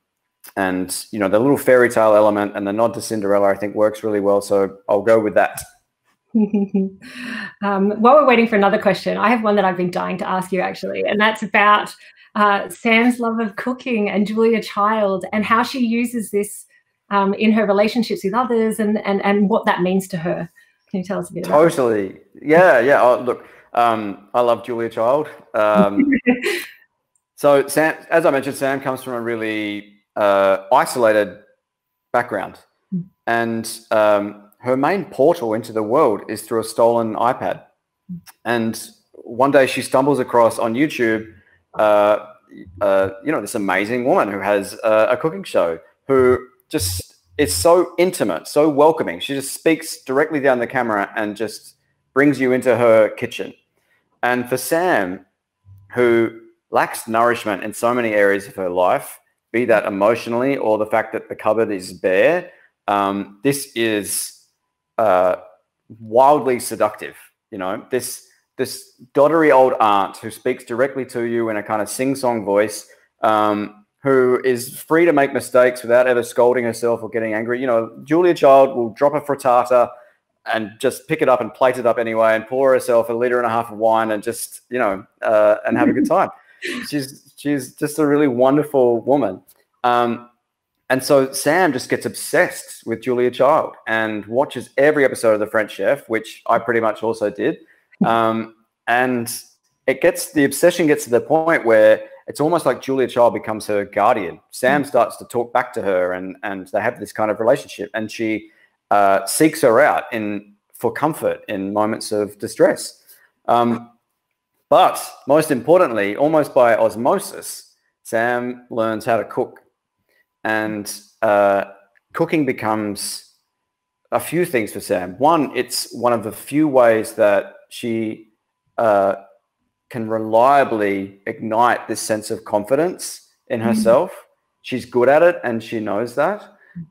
and you know the little fairy tale element and the nod to Cinderella, I think works really well. So I'll go with that. um, while we're waiting for another question, I have one that I've been dying to ask you actually, and that's about uh, Sam's love of cooking and Julia Child and how she uses this um, in her relationships with others and, and, and what that means to her. Can you tell us a bit about Totally. That? Yeah, yeah. Oh, look, um, I love Julia Child. Um, so Sam, as I mentioned, Sam comes from a really uh, isolated background. Hmm. And um, her main portal into the world is through a stolen iPad. Hmm. And one day she stumbles across on YouTube uh, uh, you know, this amazing woman who has uh, a cooking show who just is so intimate, so welcoming. She just speaks directly down the camera and just brings you into her kitchen. And for Sam, who lacks nourishment in so many areas of her life, be that emotionally or the fact that the cupboard is bare, um, this is uh, wildly seductive. You know, this this doddery old aunt who speaks directly to you in a kind of sing-song voice, um, who is free to make mistakes without ever scolding herself or getting angry. You know, Julia Child will drop a frittata and just pick it up and plate it up anyway and pour herself a liter and a half of wine and just, you know, uh, and have a good time. she's she's just a really wonderful woman. Um, and so Sam just gets obsessed with Julia Child and watches every episode of The French Chef, which I pretty much also did. Um, and it gets the obsession gets to the point where it's almost like Julia Child becomes her guardian. Sam mm. starts to talk back to her, and and they have this kind of relationship, and she uh, seeks her out in for comfort in moments of distress. Um, but most importantly, almost by osmosis, Sam learns how to cook, and uh, cooking becomes a few things for Sam. One, it's one of the few ways that she uh, can reliably ignite this sense of confidence in mm-hmm. herself. Mm-hmm. She's good at it, and she knows that.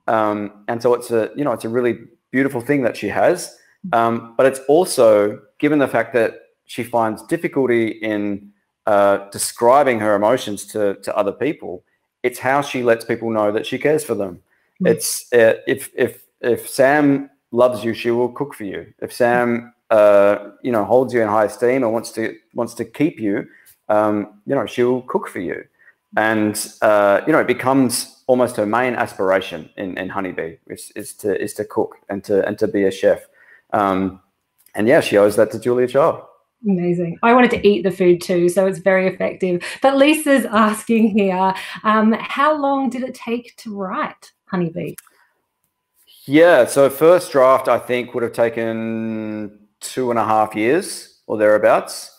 Um, and so it's a you know it's a really beautiful thing that she has. Um, but it's also given the fact that she finds difficulty in uh, describing her emotions to to other people. It's how she lets people know that she cares for them. Mm-hmm. It's uh, if if if Sam loves you, she will cook for you. If Sam uh, you know holds you in high esteem and wants to wants to keep you, um, you know she'll cook for you, and uh, you know it becomes almost her main aspiration in, in Honeybee is, is to is to cook and to and to be a chef, um, and yeah, she owes that to Julia Child. Amazing. I wanted to eat the food too, so it's very effective. But Lisa's asking here, um, how long did it take to write Honeybee? Yeah, so first draft I think would have taken two and a half years or thereabouts.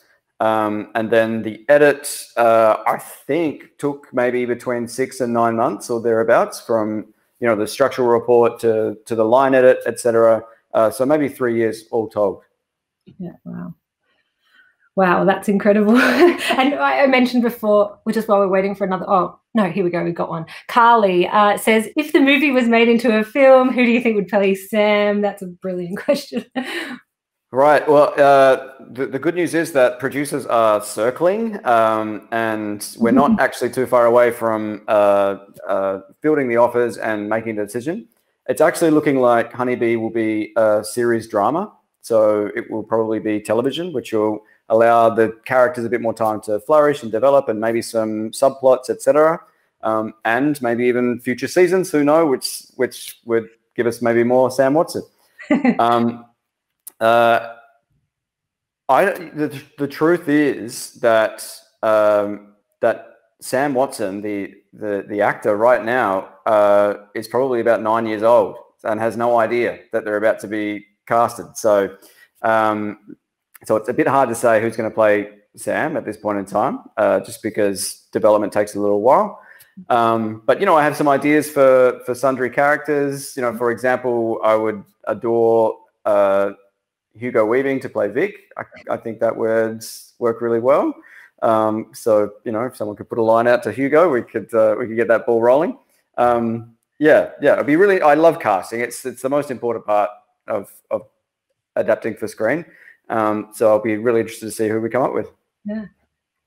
Um, and then the edit, uh, I think, took maybe between six and nine months or thereabouts from you know the structural report to to the line edit, etc. Uh, so maybe three years all told. Yeah, wow. Wow, that's incredible. and I mentioned before, which is while we're waiting for another. Oh, no, here we go. We've got one. Carly uh, says, if the movie was made into a film, who do you think would play Sam? That's a brilliant question. Right. Well, uh, the, the good news is that producers are circling, um, and we're not actually too far away from uh, uh, fielding the offers and making a decision. It's actually looking like Honeybee will be a series drama, so it will probably be television, which will allow the characters a bit more time to flourish and develop, and maybe some subplots, etc. Um, and maybe even future seasons. Who know? Which which would give us maybe more Sam Watson. Um, uh, I the, the truth is that um, that Sam Watson, the the the actor right now, uh, is probably about nine years old and has no idea that they're about to be casted. So, um, so it's a bit hard to say who's going to play Sam at this point in time, uh, just because development takes a little while. Um, but you know, I have some ideas for for sundry characters. You know, for example, I would adore uh, Hugo Weaving to play Vic. I, I think that words work really well. Um, so you know, if someone could put a line out to Hugo, we could uh, we could get that ball rolling. Um, Yeah, yeah, it'd be really. I love casting. It's it's the most important part of of adapting for screen. Um, so I'll be really interested to see who we come up with. Yeah.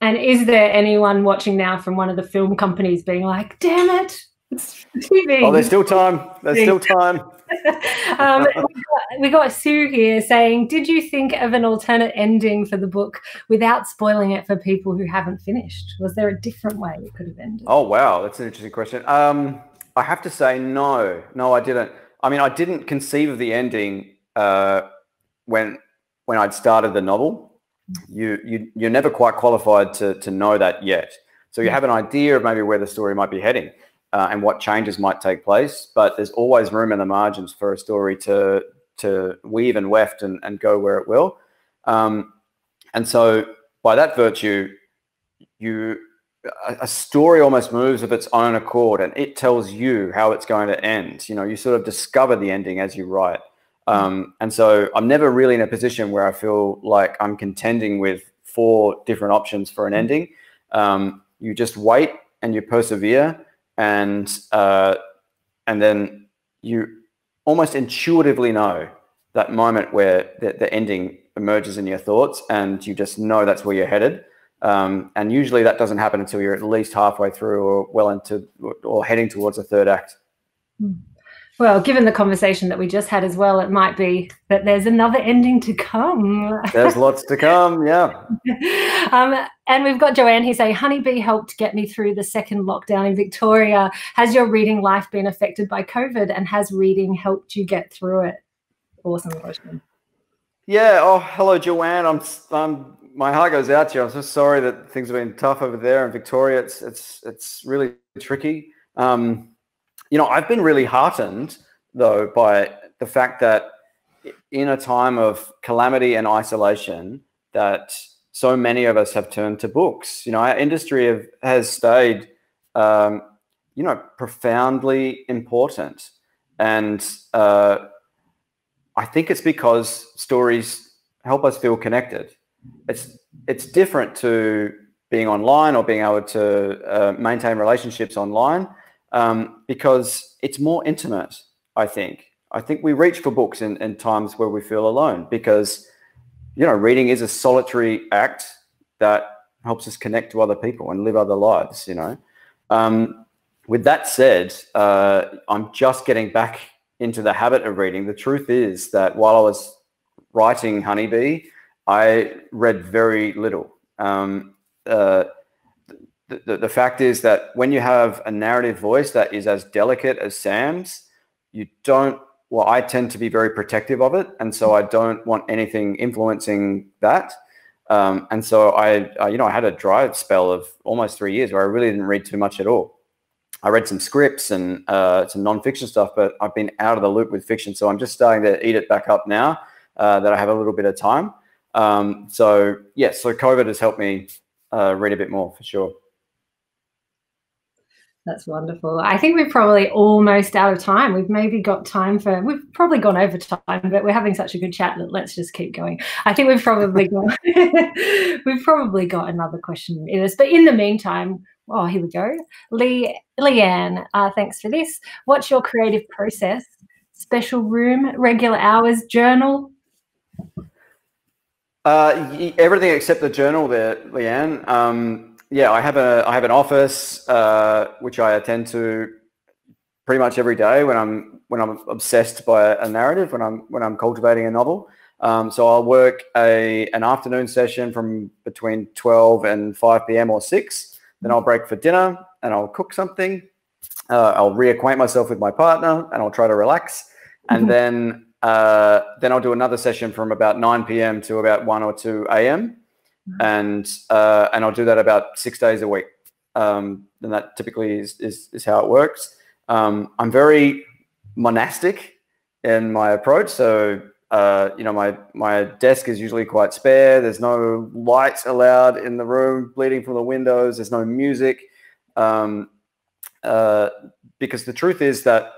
And is there anyone watching now from one of the film companies being like, "Damn it, it's TV"? Oh, there's still time. There's still time. um, we, got, we got Sue here saying, "Did you think of an alternate ending for the book without spoiling it for people who haven't finished? Was there a different way it could have ended?" Oh wow, that's an interesting question. Um, I have to say, no, no, I didn't. I mean, I didn't conceive of the ending uh, when when I'd started the novel. You you you're never quite qualified to to know that yet. So you have an idea of maybe where the story might be heading uh, and what changes might take place, but there's always room in the margins for a story to to weave and weft and, and go where it will. Um, and so by that virtue, you a story almost moves of its own accord and it tells you how it's going to end. You know, you sort of discover the ending as you write. Um, and so I'm never really in a position where I feel like I'm contending with four different options for an ending. Um, you just wait and you persevere, and uh, and then you almost intuitively know that moment where the, the, ending emerges in your thoughts, and you just know that's where you're headed. Um, and usually that doesn't happen until you're at least halfway through or well into or heading towards a third act. Mm. Well, given the conversation that we just had as well, it might be that there's another ending to come. There's lots to come, yeah. um, and we've got Joanne here saying, Honeybee helped get me through the second lockdown in Victoria. Has your reading life been affected by COVID and has reading helped you get through it? Awesome question. Yeah. Oh, hello, Joanne. I'm, I'm my heart goes out to you. I'm so sorry that things have been tough over there in Victoria. It's it's it's really tricky. Um, you know, I've been really heartened though by the fact that in a time of calamity and isolation, that so many of us have turned to books. You know, our industry have, has stayed, um, you know, profoundly important, and uh, I think it's because stories help us feel connected. It's it's different to being online or being able to uh, maintain relationships online um, because it's more intimate, I think. I think we reach for books in, in times where we feel alone because, you know, reading is a solitary act that helps us connect to other people and live other lives, you know. Um, with that said, uh, I'm just getting back into the habit of reading. The truth is that while I was writing Honeybee, I read very little. Um, uh, the, the, fact is that when you have a narrative voice that is as delicate as Sam's, you don't, well, I tend to be very protective of it. And so I don't want anything influencing that. Um, and so I, I, you know, I had a dry spell of almost three years where I really didn't read too much at all. I read some scripts and uh, some nonfiction stuff, but I've been out of the loop with fiction. So I'm just starting to eat it back up now uh, that I have a little bit of time. Um, so, yes, yeah, so COVID has helped me uh, read a bit more for sure. That's wonderful. I think we're probably almost out of time. We've maybe got time for, we've probably gone over time, but we're having such a good chat that let's just keep going. I think we've probably got, we've probably got another question in us. But in the meantime, oh, here we go. Lee, Leanne, uh, thanks for this. What's your creative process? Special room, regular hours, journal? Uh, everything except the journal there, Leanne. Um, yeah, I have a I have an office uh, which I attend to pretty much every day when I'm when I'm obsessed by a narrative when I'm when I'm cultivating a novel. Um, so I'll work a an afternoon session from between 12 and 5 p.m. or 6. Then I'll break for dinner and I'll cook something. Uh, I'll reacquaint myself with my partner and I'll try to relax. And mm-hmm. then uh, then I'll do another session from about 9 p.m. to about 1 or 2 a.m. Mm-hmm. and uh, and I'll do that about six days a week. Um, and that typically is, is, is how it works. Um, I'm very monastic in my approach. So, uh, you know, my, my desk is usually quite spare. There's no lights allowed in the room bleeding from the windows. There's no music. Um, uh, because the truth is that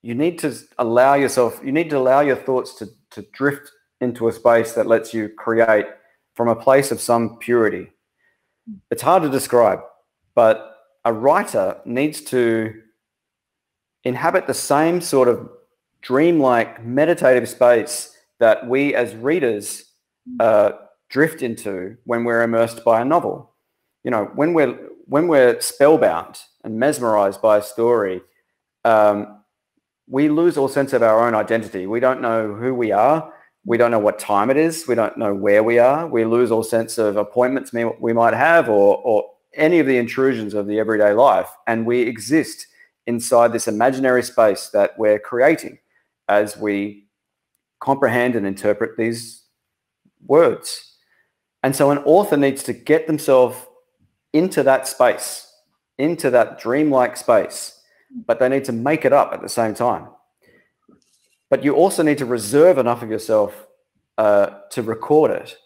you need to allow yourself, you need to allow your thoughts to, to drift into a space that lets you create from a place of some purity. It's hard to describe, but a writer needs to inhabit the same sort of dreamlike meditative space that we as readers uh, drift into when we're immersed by a novel. You know, when we're when we're spellbound and mesmerized by a story, um, we lose all sense of our own identity. We don't know who we are. We don't know what time it is. We don't know where we are. We lose all sense of appointments we might have or, or any of the intrusions of the everyday life. And we exist inside this imaginary space that we're creating as we comprehend and interpret these words. And so an author needs to get themselves into that space, into that dreamlike space, but they need to make it up at the same time. But you also need to reserve enough of yourself uh, to record it.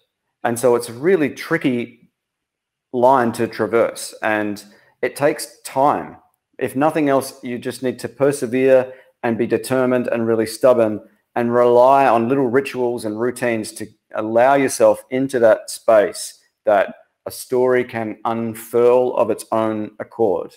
And so it's a really tricky line to traverse and it takes time. If nothing else, you just need to persevere and be determined and really stubborn and rely on little rituals and routines to allow yourself into that space that a story can unfurl of its own accord.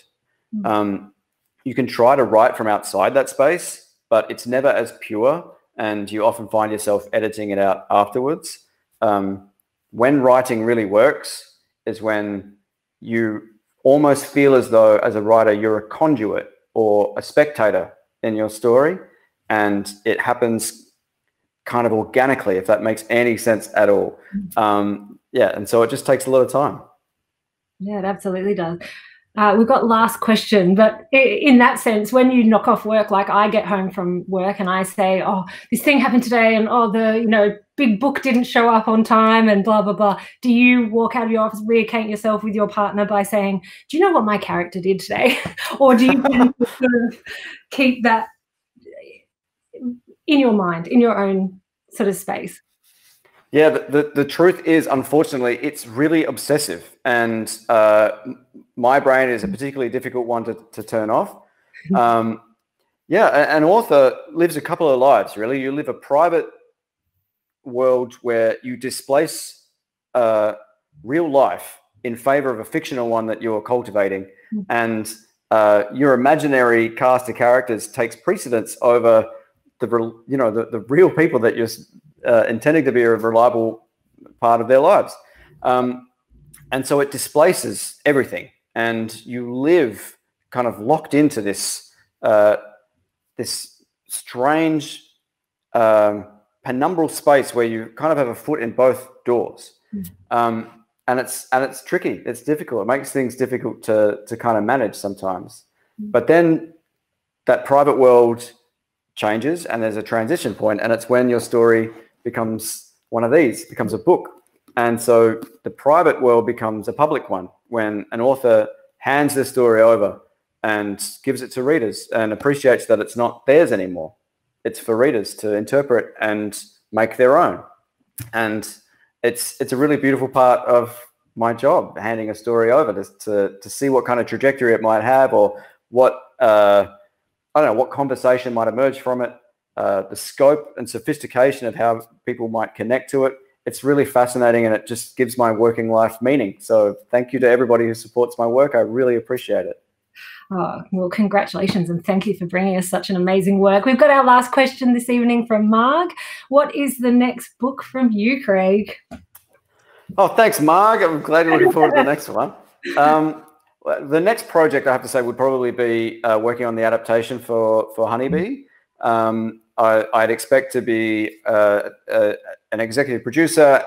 Mm-hmm. Um, you can try to write from outside that space, but it's never as pure, and you often find yourself editing it out afterwards. Um, when writing really works is when you almost feel as though, as a writer, you're a conduit or a spectator in your story, and it happens kind of organically, if that makes any sense at all. Mm-hmm. Um, yeah, and so it just takes a lot of time. Yeah, it absolutely does. Uh, we've got last question, but in that sense, when you knock off work, like I get home from work and I say, "Oh, this thing happened today," and "Oh, the you know big book didn't show up on time," and blah blah blah. Do you walk out of your office, reacquaint yourself with your partner by saying, "Do you know what my character did today?" or do you sort of keep that in your mind, in your own sort of space? Yeah, the, the, the, truth is, unfortunately, it's really obsessive. And uh, my brain is a particularly difficult one to, to turn off. Um, yeah, an author lives a couple of lives, really. You live a private world where you displace uh, real life in favor of a fictional one that you're cultivating. Mm. And uh, your imaginary cast of characters takes precedence over the, you know, the, the real people that you're uh, intending to be a reliable part of their lives. Um, and so it displaces everything, and you live kind of locked into this uh, this strange um, penumbral space where you kind of have a foot in both doors. Mm. Um, and it's and it's tricky. It's difficult. It makes things difficult to to kind of manage sometimes. Mm. But then that private world changes, and there's a transition point, and it's when your story becomes one of these, becomes a book. And so the private world becomes a public one when an author hands the story over and gives it to readers and appreciates that it's not theirs anymore. It's for readers to interpret and make their own. And it's it's a really beautiful part of my job, handing a story over to, to, to see what kind of trajectory it might have or what uh, I don't know what conversation might emerge from it uh, the scope and sophistication of how people might connect to it. It's really fascinating and it just gives my working life meaning. So thank you to everybody who supports my work. I really appreciate it. Oh, well, congratulations and thank you for bringing us such an amazing work. We've got our last question this evening from Marg. What is the next book from you, Craig? Oh, thanks, Marg. I'm glad you're looking forward to the next one. Um, the next project, I have to say, would probably be uh, working on the adaptation for, for Honeybee. Um, I, would expect to be uh, uh, an executive producer,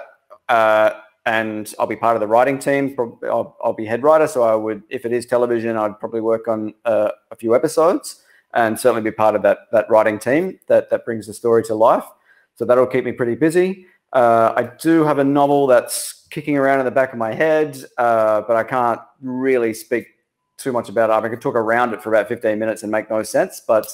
uh, and I'll be part of the writing team. I'll, I'll, be head writer, so I would, if it is television, I'd probably work on uh, a few episodes, and certainly be part of that that writing team that that brings the story to life. So that'll keep me pretty busy. Uh, I do have a novel that's kicking around in the back of my head, uh, but I can't really speak too much about it. I, can talk around it for about 15 minutes and make no sense, but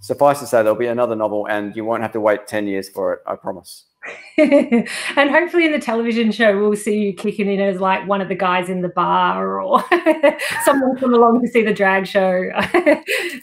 suffice to say, there'll be another novel, and you won't have to wait ten years for it. I promise. and hopefully, in the television show, we'll see you kicking in as like one of the guys in the bar, or someone come along to see the drag show.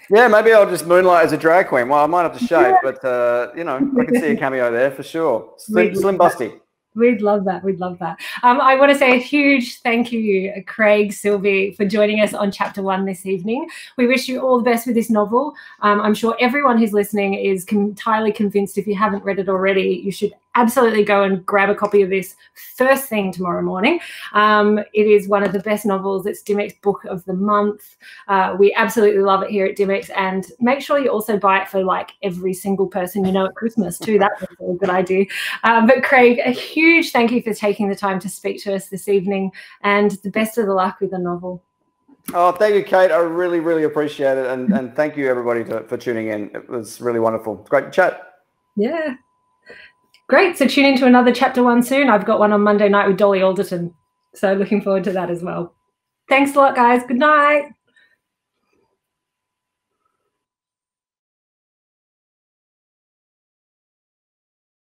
yeah, maybe I'll just moonlight as a drag queen. Well, I might have to shave, yeah. but uh, you know, I can see a cameo there for sure. Slim, Slim Busty. We'd love that. We'd love that. Um, I want to say a huge thank you, Craig Silvey, for joining us on chapter one this evening. We wish you all the best with this novel. Um, I'm sure everyone who's listening is entirely convinced, if you haven't read it already, you should absolutely go and grab a copy of this first thing tomorrow morning. Um, it is one of the best novels. It's Dymocks Book of the Month. Uh, we absolutely love it here at Dymocks. And make sure you also buy it for like every single person you know at Christmas too. That's a good idea. Um, but Craig, a huge thank you for taking the time to speak to us this evening and the best of the luck with the novel. Oh, thank you, Kate. I really, really appreciate it. And, and thank you, everybody, to, for tuning in. It was really wonderful. Great chat. Yeah. Great. So tune into another chapter one soon. I've got one on Monday night with Dolly Alderton. So looking forward to that as well. Thanks a lot, guys. Good night.